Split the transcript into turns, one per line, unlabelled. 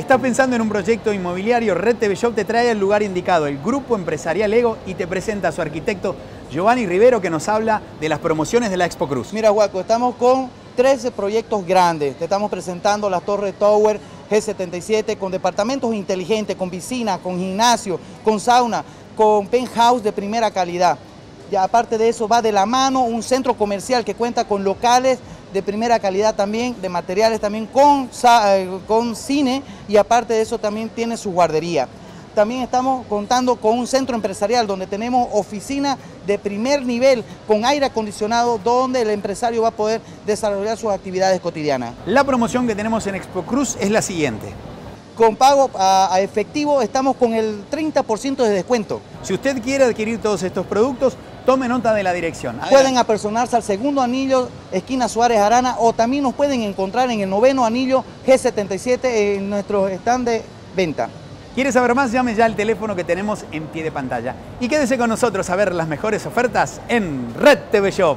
¿Estás pensando en un proyecto inmobiliario? Red TV Shop te trae al lugar indicado, el Grupo Empresarial Ego, y te presenta a su arquitecto Giovanni Rivero, que nos habla de las promociones de la Expo Cruz.
Mira, Huaco, estamos con 13 proyectos grandes. Te estamos presentando la Torre Tower G77 con departamentos inteligentes, con piscina, con gimnasio, con sauna, con penthouse de primera calidad. Aparte de eso va de la mano un centro comercial que cuenta con locales de primera calidad también, de materiales también con, eh, con cine y aparte de eso también tiene su guardería. También estamos contando con un centro empresarial donde tenemos oficina de primer nivel con aire acondicionado donde el empresario va a poder desarrollar sus actividades cotidianas.
La promoción que tenemos en Expo Cruz es la siguiente.
Con pago a, a efectivo estamos con el 30% de descuento.
Si usted quiere adquirir todos estos productos, tome nota de la dirección.
Adelante. Pueden apersonarse al segundo anillo, esquina Suárez Arana, o también nos pueden encontrar en el noveno anillo G77 en nuestro stand de venta.
¿Quiere saber más? Llame ya al teléfono que tenemos en pie de pantalla. Y quédese con nosotros a ver las mejores ofertas en Red TV Shop.